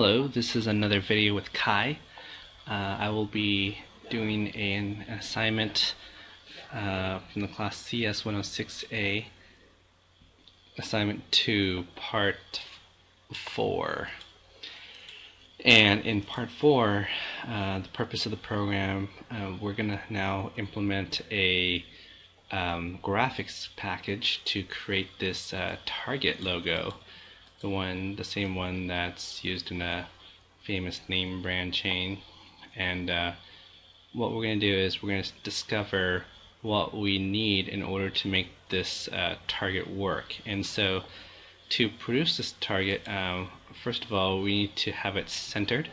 Hello, this is another video with Kai. Uh, I will be doing an assignment uh, from the class CS106A, assignment 2, part 4. And in part 4, uh, the purpose of the program, uh, we're going to now implement a um, graphics package to create this uh, target logo the one, the same one that's used in a famous name brand chain. And uh, what we're going to do is we're going to discover what we need in order to make this uh, target work. And so to produce this target, um, first of all, we need to have it centered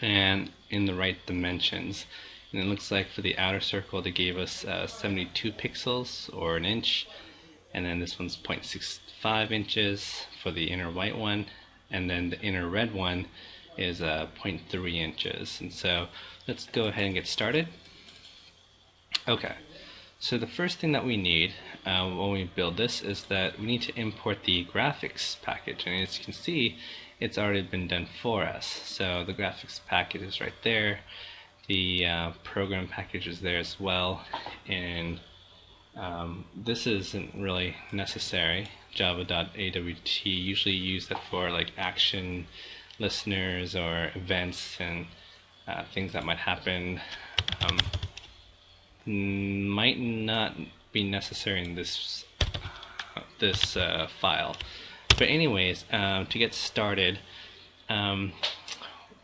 and in the right dimensions. And it looks like for the outer circle, they gave us uh, 72 pixels or an inch and then this one's 0.65 inches for the inner white one. And then the inner red one is uh, 0.3 inches. And so let's go ahead and get started. Okay. So the first thing that we need uh, when we build this is that we need to import the graphics package. And as you can see it's already been done for us. So the graphics package is right there. The uh, program package is there as well. And um, this isn't really necessary. Java.awt usually use it for like action listeners or events and uh, things that might happen. Um, might not be necessary in this this uh, file. But anyways, um, to get started, um,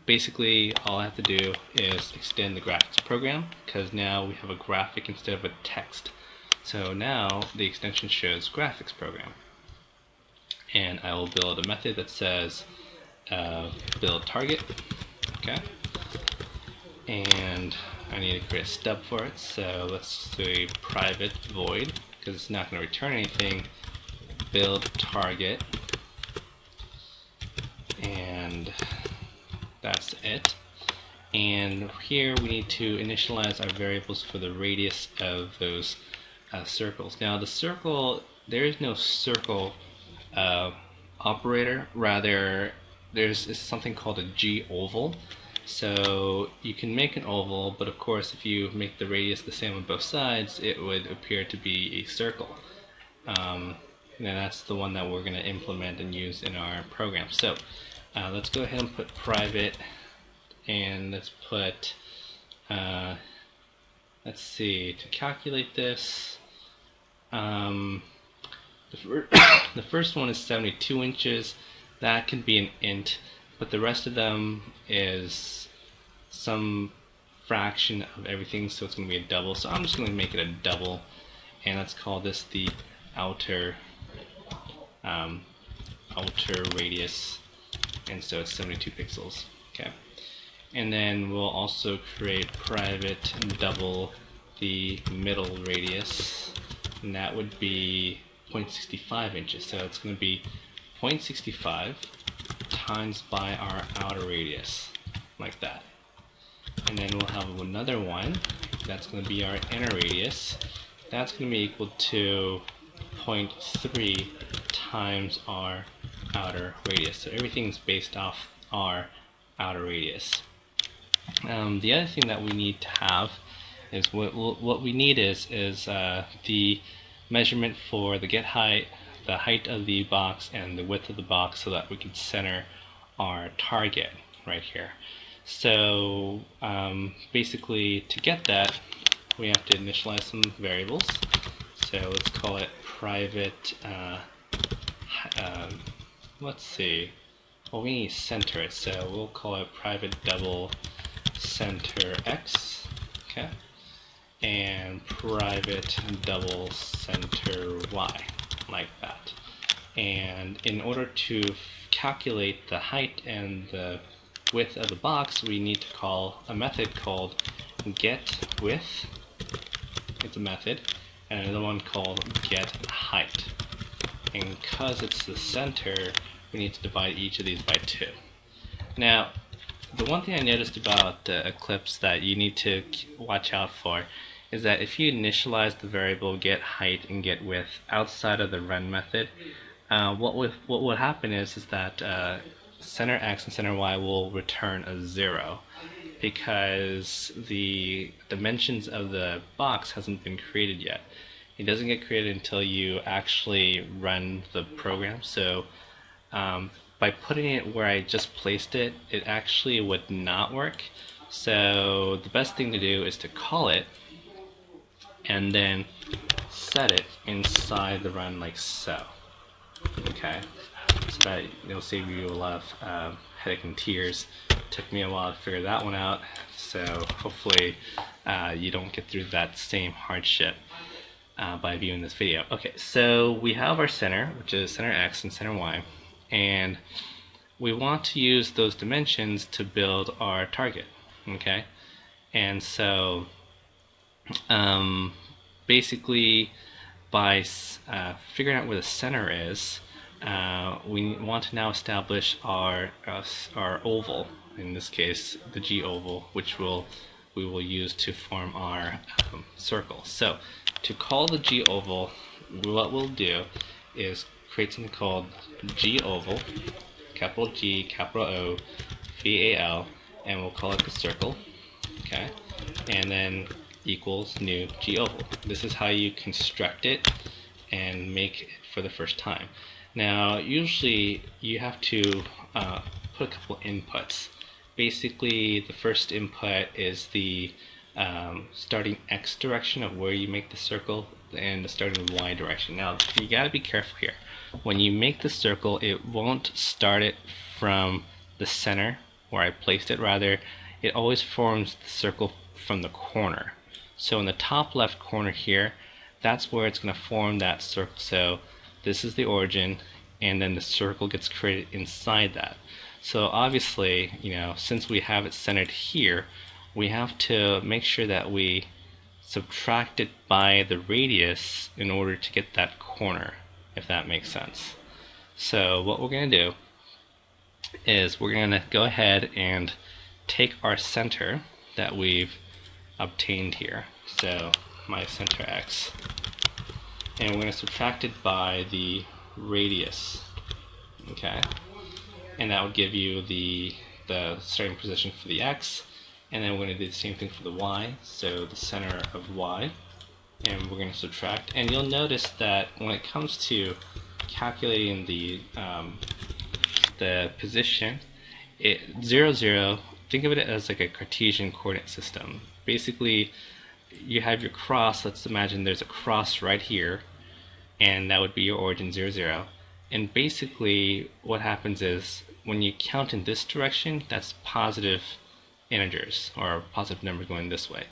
basically all I have to do is extend the graphics program because now we have a graphic instead of a text. So now the extension shows graphics program. And I will build a method that says uh, build target. Okay. And I need to create a stub for it. So let's say private void because it's not going to return anything. Build target. And that's it. And here we need to initialize our variables for the radius of those uh, circles. Now the circle, there is no circle uh, operator, rather there's something called a G oval. So you can make an oval, but of course if you make the radius the same on both sides, it would appear to be a circle. Um, and that's the one that we're going to implement and use in our program. So uh, let's go ahead and put private, and let's put, uh, let's see, to calculate this, um, the, fir the first one is 72 inches. That can be an int, but the rest of them is some fraction of everything, so it's going to be a double. So I'm just going to make it a double, and let's call this the outer um, outer radius, and so it's 72 pixels. Okay, and then we'll also create private double the middle radius and that would be 0.65 inches. So it's going to be 0.65 times by our outer radius, like that. And then we'll have another one, that's going to be our inner radius. That's going to be equal to 0.3 times our outer radius. So everything's based off our outer radius. Um, the other thing that we need to have is what what we need is is uh, the measurement for the get height, the height of the box, and the width of the box so that we can center our target right here. So um, basically to get that we have to initialize some variables. So let's call it private, uh, um, let's see, well we need to center it, so we'll call it private double center x, okay? And private double center y like that. And in order to calculate the height and the width of the box we need to call a method called get width. It's a method and another one called get height. And because it's the center we need to divide each of these by two. Now the one thing I noticed about uh, Eclipse that you need to watch out for is that if you initialize the variable get height and get width outside of the run method, uh, what would what would happen is is that uh, center x and center y will return a zero because the dimensions of the box hasn't been created yet. It doesn't get created until you actually run the program. So um, by putting it where I just placed it, it actually would not work. So the best thing to do is to call it and then set it inside the run like so. Okay, so that it'll save you a lot of uh, headache and tears. Took me a while to figure that one out, so hopefully uh, you don't get through that same hardship uh, by viewing this video. Okay, so we have our center, which is center X and center Y, and we want to use those dimensions to build our target, okay? And so um, basically by uh, figuring out where the center is, uh, we want to now establish our uh, our oval. In this case, the G oval, which will we will use to form our um, circle. So, to call the G oval, what we'll do is create something called G oval, capital G, capital O, V A L, and we'll call it the circle. Okay, and then equals new G oval. This is how you construct it and make it for the first time. Now, usually you have to uh, put a couple inputs. Basically, the first input is the um, starting x direction of where you make the circle and the starting y direction. Now, you got to be careful here. When you make the circle, it won't start it from the center where I placed it. Rather, it always forms the circle from the corner. So in the top left corner here, that's where it's going to form that circle. So this is the origin, and then the circle gets created inside that. So obviously, you know, since we have it centered here, we have to make sure that we subtract it by the radius in order to get that corner, if that makes sense. So what we're going to do is we're going to go ahead and take our center that we've obtained here. So my center x. And we're going to subtract it by the radius. Okay? And that would give you the, the starting position for the x. And then we're going to do the same thing for the y. So the center of y. And we're going to subtract. And you'll notice that when it comes to calculating the um, the position, it, 0, 0, think of it as like a Cartesian coordinate system basically you have your cross, let's imagine there's a cross right here, and that would be your origin 0, 0. And basically what happens is when you count in this direction, that's positive integers, or positive numbers going this way.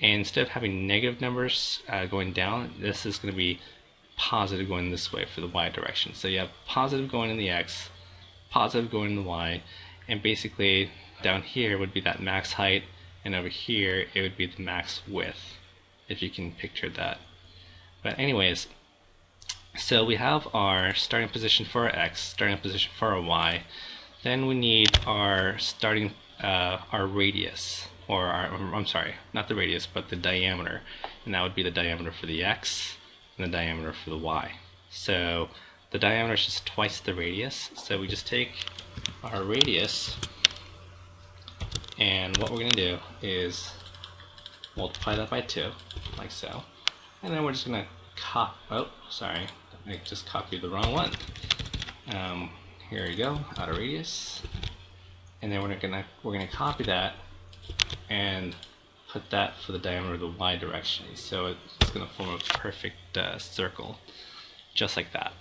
And instead of having negative numbers uh, going down, this is going to be positive going this way for the y direction. So you have positive going in the x, positive going in the y, and basically down here would be that max height, and over here it would be the max width if you can picture that. But anyways so we have our starting position for our x starting position for our y. Then we need our starting uh, our radius or our, I'm sorry not the radius but the diameter. And that would be the diameter for the x and the diameter for the y. So the diameter is just twice the radius. So we just take our radius and what we're going to do is multiply that by 2, like so. And then we're just going to copy, oh, sorry, I just copied the wrong one. Um, here we go, outer radius. And then we're gonna we're gonna copy that and put that for the diameter of the y direction. So it's gonna form a perfect uh, circle, just like that.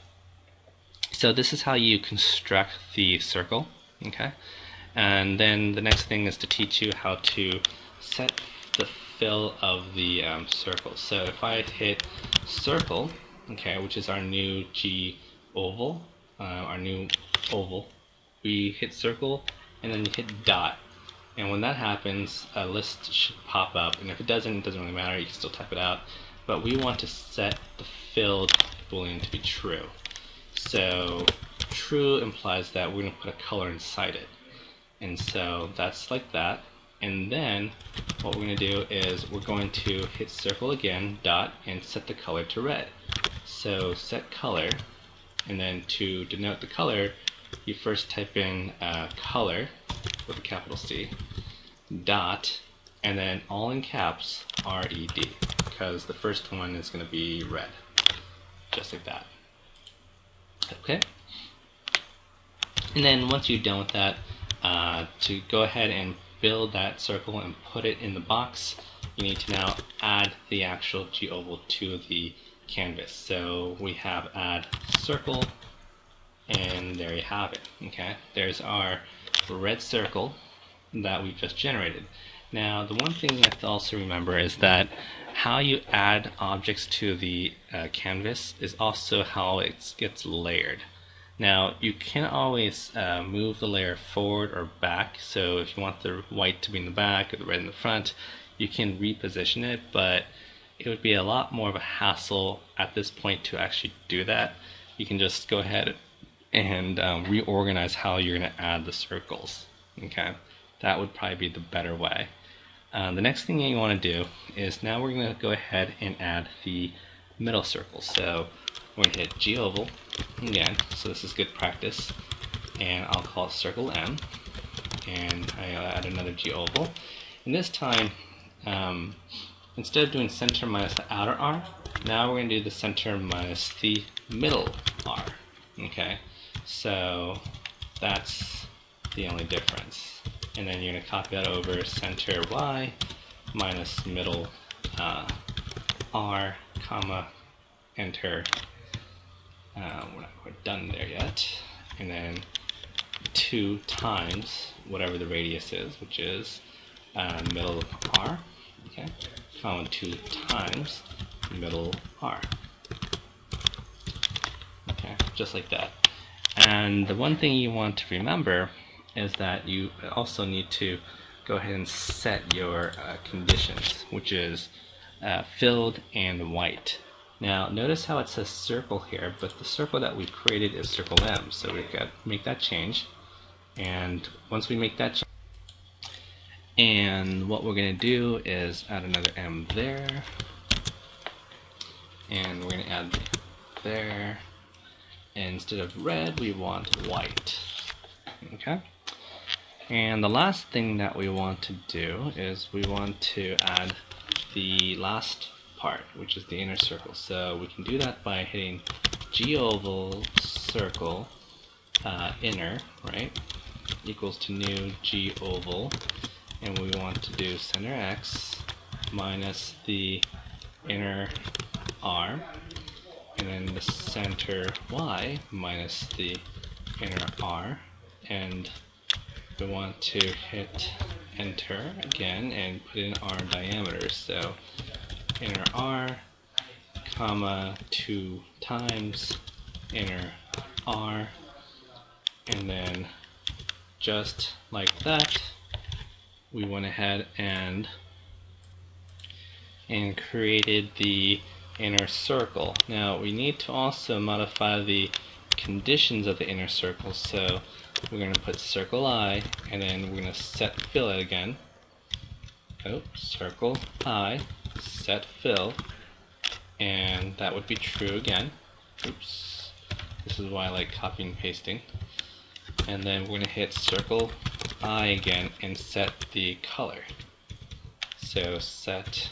So this is how you construct the circle. Okay. And then the next thing is to teach you how to set the fill of the um, circle. So if I hit circle, okay, which is our new G oval, uh, our new oval, we hit circle and then hit dot. And when that happens, a list should pop up. And if it doesn't, it doesn't really matter, you can still type it out. But we want to set the filled boolean to be true. So true implies that we're going to put a color inside it. And so that's like that. And then what we're going to do is we're going to hit circle again, dot, and set the color to red. So set color, and then to denote the color, you first type in uh, color with a capital C, dot, and then all in caps, R-E-D, because the first one is going to be red, just like that. Okay? And then once you're done with that, uh, to go ahead and build that circle and put it in the box, you need to now add the actual G-oval to the canvas. So we have add circle, and there you have it. Okay, there's our red circle that we've just generated. Now, the one thing you have to also remember is that how you add objects to the uh, canvas is also how it gets layered. Now, you can always uh, move the layer forward or back, so if you want the white to be in the back or the red in the front, you can reposition it, but it would be a lot more of a hassle at this point to actually do that. You can just go ahead and um, reorganize how you're going to add the circles. Okay, that would probably be the better way. Uh, the next thing you want to do is now we're going to go ahead and add the middle circle. So we're going to hit G oval again. So this is good practice, and I'll call it circle M, and I'll add another G oval. And this time, um, instead of doing center minus the outer R, now we're going to do the center minus the middle R. Okay, so that's the only difference. And then you're going to copy that over center Y minus middle uh, R, comma, enter. Uh, we're not quite done there yet. And then 2 times whatever the radius is, which is uh, middle R, okay, comma 2 times middle R. Okay, just like that. And the one thing you want to remember is that you also need to go ahead and set your uh, conditions, which is uh, filled and white. Now notice how it says circle here, but the circle that we created is circle M, so we've got to make that change. And once we make that change, and what we're going to do is add another M there, and we're going to add there, and instead of red, we want white. Okay? And the last thing that we want to do is we want to add the last part, which is the inner circle. So we can do that by hitting G oval circle uh, inner, right? Equals to new G oval. And we want to do center X minus the inner R and then the center Y minus the inner R and we want to hit enter again and put in our diameter so inner R comma 2 times inner R and then just like that we went ahead and and created the inner circle. Now we need to also modify the conditions of the inner circle. So we're going to put circle I and then we're going to set fill it again. Oh, circle I, set fill, and that would be true again. Oops. This is why I like copying and pasting. And then we're going to hit circle I again and set the color. So set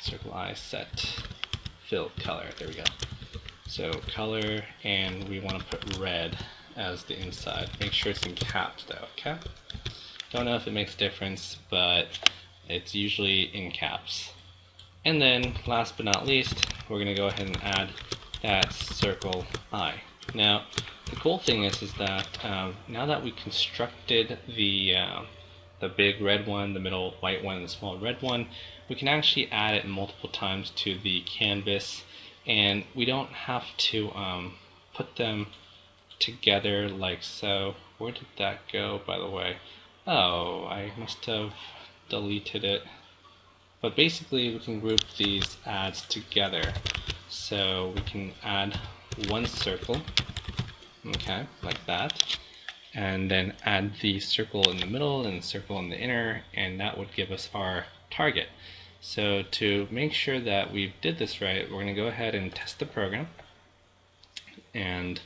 circle I set fill color. There we go. So color, and we want to put red as the inside. Make sure it's in caps though, okay? Don't know if it makes a difference, but it's usually in caps. And then, last but not least, we're going to go ahead and add that circle I. Now, the cool thing is, is that um, now that we constructed the uh, the big red one, the middle white one, and the small red one, we can actually add it multiple times to the canvas and we don't have to um, put them together like so. Where did that go, by the way? Oh, I must have deleted it. But basically, we can group these ads together. So we can add one circle, okay, like that, and then add the circle in the middle and the circle in the inner, and that would give us our target. So to make sure that we did this right, we're going to go ahead and test the program. And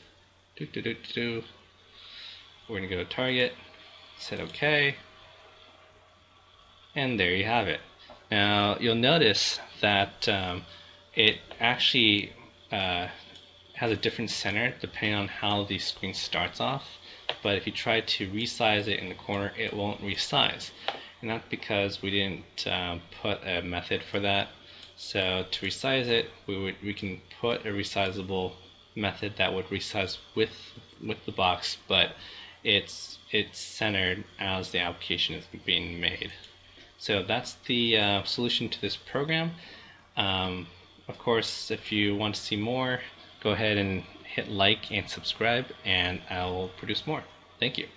do, do, do, do, we're going to go to target, set OK, and there you have it. Now you'll notice that um, it actually uh, has a different center depending on how the screen starts off. But if you try to resize it in the corner, it won't resize. And that's because we didn't um, put a method for that. So to resize it, we would we can put a resizable method that would resize with with the box, but it's it's centered as the application is being made. So that's the uh, solution to this program. Um, of course, if you want to see more, go ahead and hit like and subscribe, and I'll produce more. Thank you.